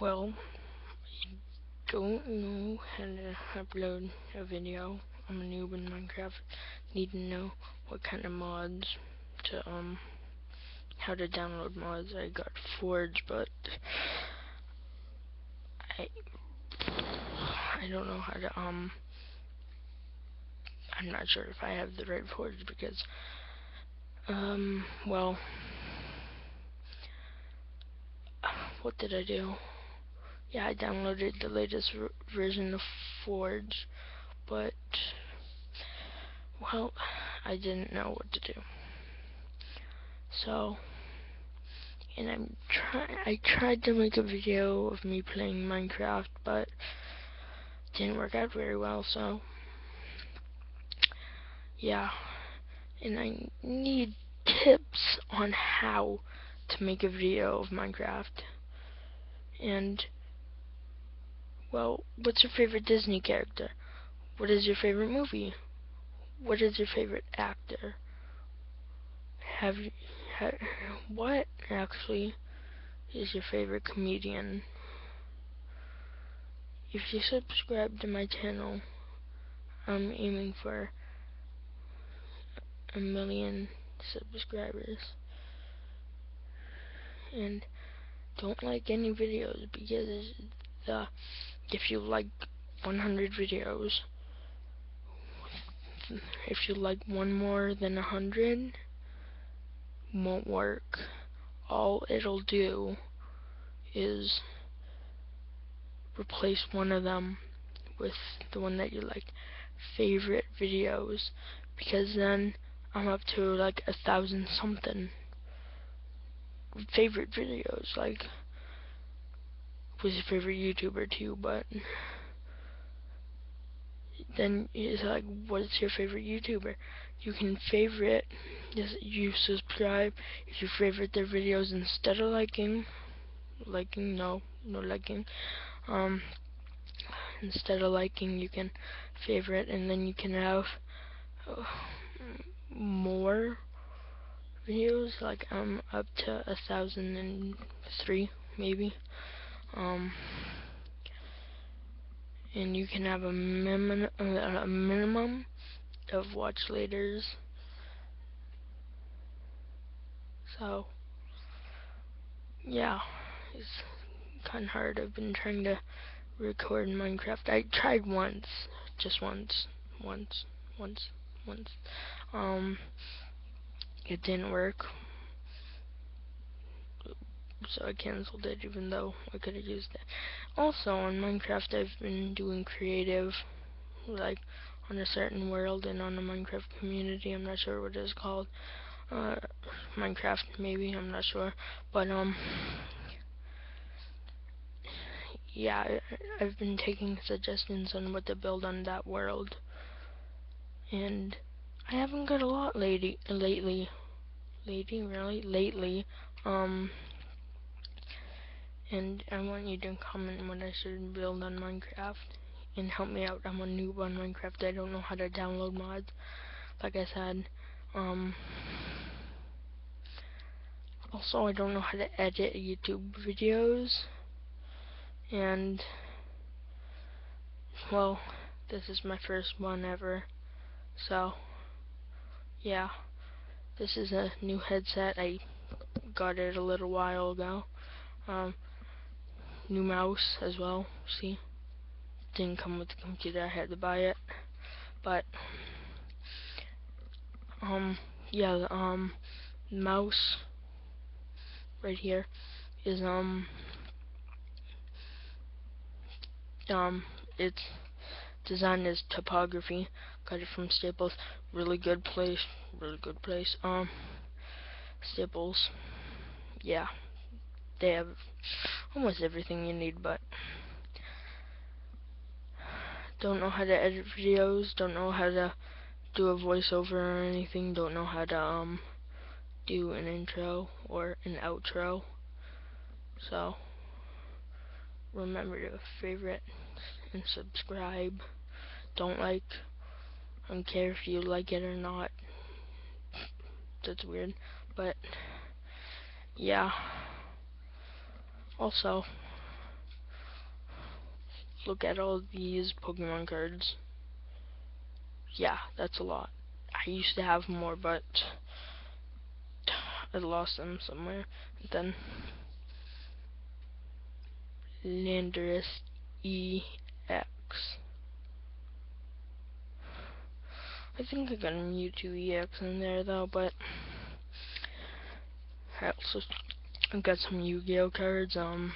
well, I don't know how to upload a video. I'm a noob in Minecraft. Need to know what kind of mods to, um, how to download mods. I got Forge, but I, I don't know how to, um, I'm not sure if I have the right Forge because, um, well, what did I do? Yeah, I downloaded the latest version of Forge, but, well, I didn't know what to do. So, and I'm try I tried to make a video of me playing Minecraft, but didn't work out very well, so, yeah. And I need tips on how to make a video of Minecraft. And, well, what's your favorite Disney character? What is your favorite movie? What is your favorite actor? Have you, ha, what actually is your favorite comedian? If you subscribe to my channel, I'm aiming for a million subscribers. And don't like any videos because the if you like 100 videos. If you like one more than 100 won't work. All it'll do is replace one of them with the one that you like. Favorite videos because then I'm up to like a thousand something favorite videos, like who's your favorite YouTuber too, but then it's like what's your favorite YouTuber? You can favorite just you subscribe if you favorite their videos instead of liking liking no no liking um instead of liking you can favorite and then you can have uh, more videos like I'm up to a thousand and three maybe um and you can have a, min a minimum of watch laters. So yeah it's kind of hard. I've been trying to record Minecraft. I tried once just once once once once. Um it didn't work. So I cancelled it even though I could have used it. Also on Minecraft I've been doing creative like on a certain world and on a Minecraft community. I'm not sure what it's called. Uh, Minecraft maybe, I'm not sure. But um yeah, I, I've been taking suggestions on what to build on that world. And I haven't got a lot lately, lately, lately, really, lately, um, and I want you to comment what I should build on Minecraft, and help me out, I'm a noob on Minecraft, I don't know how to download mods, like I said, um, also I don't know how to edit YouTube videos, and, well, this is my first one ever, so, yeah, this is a new headset. I got it a little while ago. Um, new mouse as well. See, didn't come with the computer. I had to buy it. But um, yeah, um, mouse right here is um um it's designed as topography. Got it from Staples. Really good place. Really good place. Um, Staples. Yeah, they have almost everything you need, but don't know how to edit videos. Don't know how to do a voiceover or anything. Don't know how to um do an intro or an outro. So remember to favorite and subscribe don't like. I don't care if you like it or not. That's weird. But, yeah. Also, look at all these Pokemon cards. Yeah, that's a lot. I used to have more, but I lost them somewhere. And then Landorus EX. I think I got a Mewtwo EX in there though, but I also I've got some Yu-Gi-Oh cards. Um,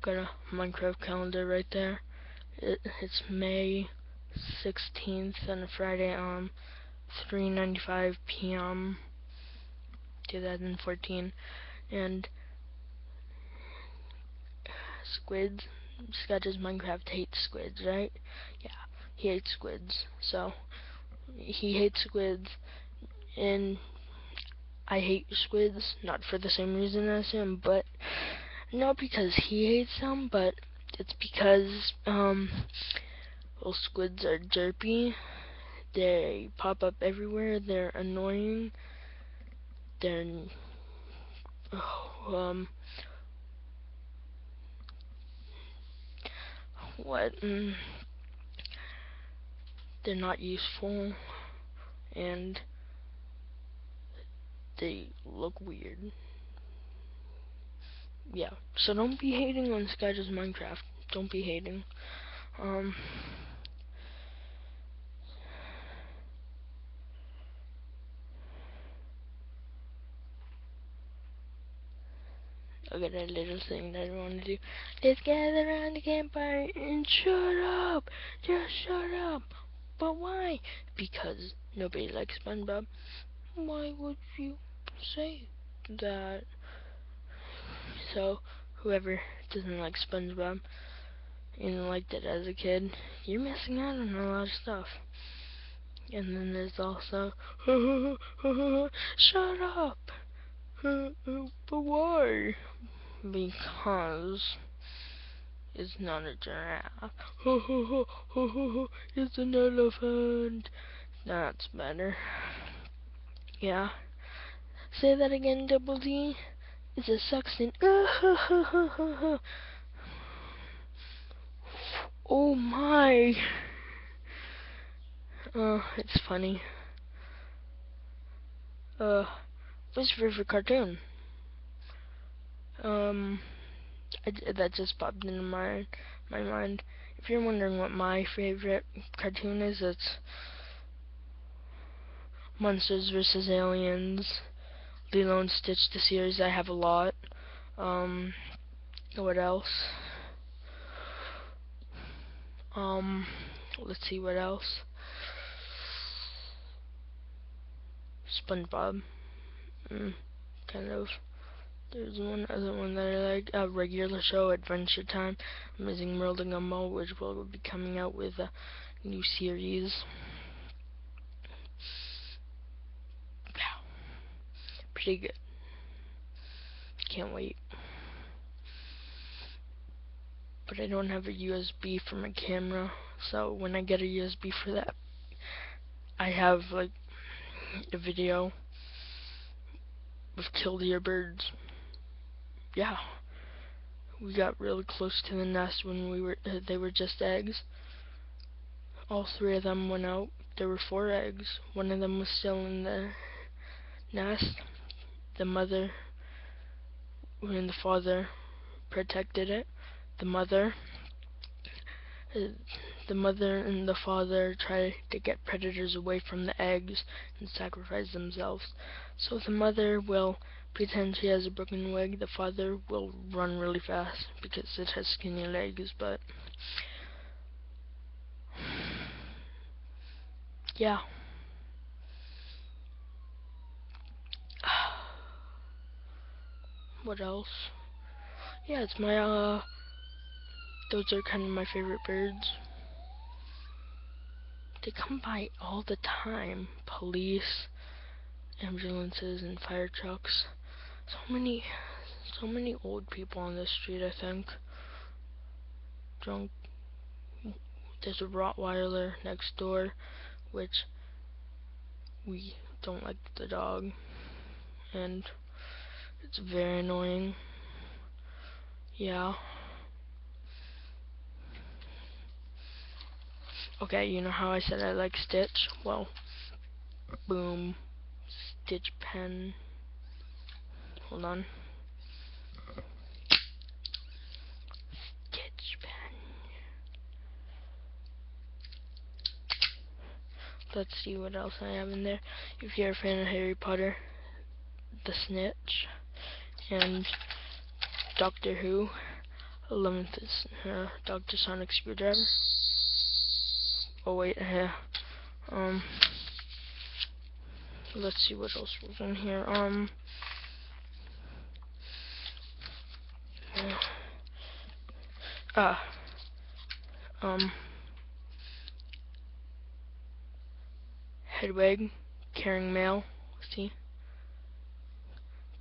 got a Minecraft calendar right there. It, it's May 16th on a Friday, um, 3:95 p.m. 2014, and squids. Sky does Minecraft hates squids, right? Yeah, he hates squids. So he hates squids, and I hate squids, not for the same reason as him, but not because he hates them, but it's because um well squids are derpy. They pop up everywhere, they're annoying. They're oh, um what mm, they're not useful and they look weird. Yeah, so don't be hating on Sky Minecraft. Don't be hating. Um, I got a little thing that I want to do. Let's gather around the campfire and shut up! Just shut up! But why? Because nobody likes SpongeBob. Why would you say that? So, whoever doesn't like SpongeBob and liked it as a kid, you're missing out on a lot of stuff. And then there's also, shut up! but why? Because it's not a giraffe. it's an elephant. That's better. Yeah. Say that again, Double D. It's a suction. oh my. Uh, it's funny. Uh, what's your favorite cartoon? Um, I, that just popped into my my mind. If you're wondering what my favorite cartoon is, it's Monsters vs. Aliens, Lilo and Stitch, the series. I have a lot. Um, what else? Um, let's see what else. SpongeBob. Mm, kind of. There's one other one that I like, a regular show, Adventure Time, Amazing World of Gumball, which will be coming out with a new series. Pretty good. Can't wait. But I don't have a USB for my camera, so when I get a USB for that, I have like a video with killdeer birds. Yeah, we got really close to the nest when we were uh, they were just eggs. All three of them went out. There were four eggs. One of them was still in the nest the mother and the father protected it. The mother uh, the mother and the father try to get predators away from the eggs and sacrifice themselves. So the mother will pretend she has a broken leg. The father will run really fast because it has skinny legs, but yeah. What else? Yeah, it's my, uh, those are kind of my favorite birds. They come by all the time. Police, ambulances, and fire trucks. So many, so many old people on the street, I think. Drunk. There's a Rottweiler next door, which we don't like the dog. And it's very annoying. Yeah. Okay, you know how I said I like Stitch? Well, boom, Stitch pen. Hold on. Stitch pen. Let's see what else I have in there. If you're a fan of Harry Potter, The Snitch, and Doctor Who, 11th is uh, Dr. Sonic Screwdriver. Oh wait, yeah. Um, let's see what else was in here. Um, ah, uh, um, Hedwig, carrying mail. See,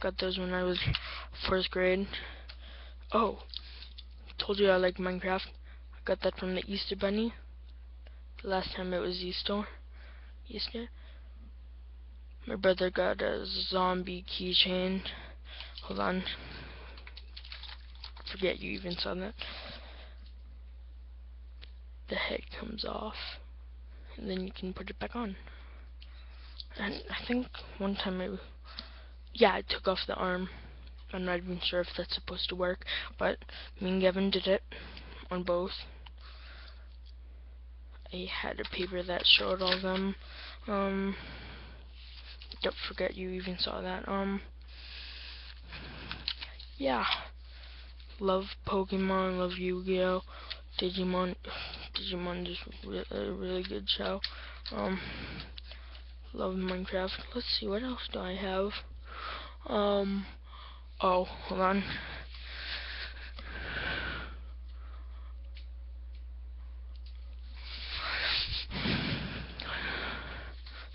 got those when I was first grade. Oh, told you I like Minecraft. I got that from the Easter Bunny. The last time it was Easter. Easter. My brother got a zombie keychain. Hold on. Forget you even saw that. The head comes off. And then you can put it back on. And I think one time I... Yeah, I took off the arm. I'm not even sure if that's supposed to work. But me and Gavin did it on both. I had a paper that showed all of them. Um, don't forget you even saw that. Um, yeah. Love Pokemon, love Yu-Gi-Oh! Digimon, Digimon is a really good show. Um, love Minecraft. Let's see, what else do I have? Um, oh, hold on.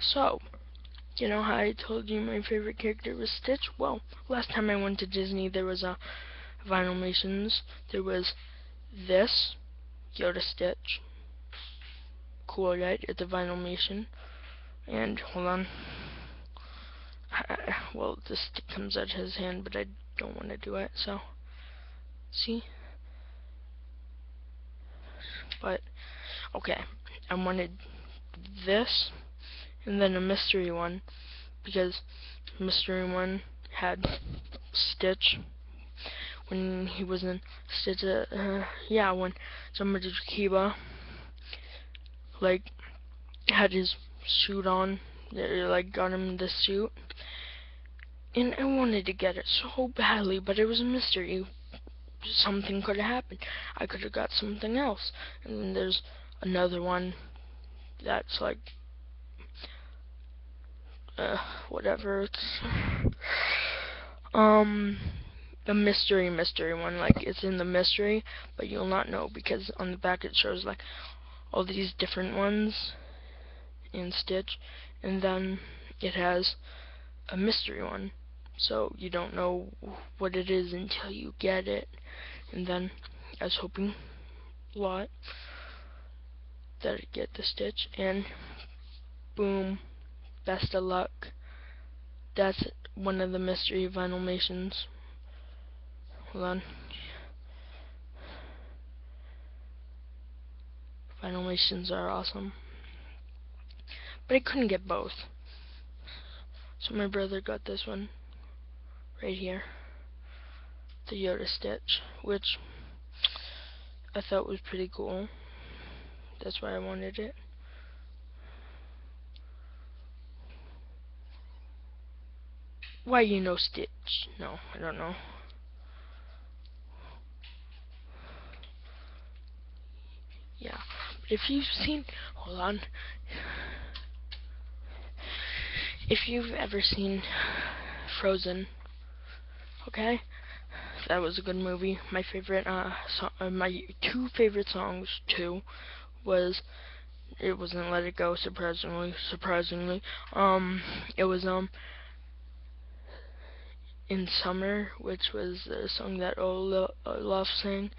So, you know how I told you my favorite character was Stitch? Well, last time I went to Disney, there was a Vinyl Vinylmations. There was this Yoda Stitch. Cool, right? It's a Vinylmation. And hold on. well, the stick comes out of his hand, but I don't want to do it. So, see. But okay, I wanted this and then a mystery one because mystery one had Stitch when he was in Stitch. Uh, yeah, when somebody Kiba like had his suit on, they like got him the suit, and I wanted to get it so badly, but it was a mystery. Something could have happened. I could have got something else, and then there's another one that's like uh, whatever. It's um the mystery mystery one. Like it's in the mystery, but you'll not know because on the back it shows like all these different ones in Stitch, and then it has a mystery one. So you don't know what it is until you get it. And then I was hoping a lot that I'd get the Stitch, and boom, Best of luck. That's one of the mystery Vinylmations. Hold on. Vinylmations are awesome. But I couldn't get both. So my brother got this one. Right here. The Yoda Stitch. Which I thought was pretty cool. That's why I wanted it. Why you know Stitch? No, I don't know. Yeah, but if you've seen, hold on. If you've ever seen Frozen, okay, that was a good movie. My favorite, uh, so, uh, my two favorite songs, too, was it wasn't Let It Go, surprisingly, surprisingly. Um, it was um in Summer, which was a song that Olaf sang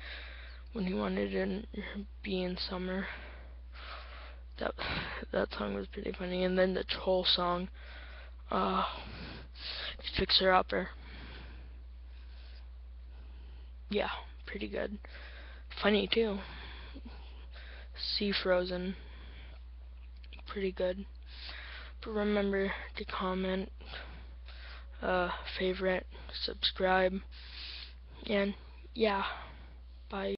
when he wanted to be in summer. That that song was pretty funny. And then the troll song, uh, Fixer Upper. yeah, pretty good. Funny too. See Frozen, pretty good. But remember to comment, uh, favorite, subscribe, and yeah, bye.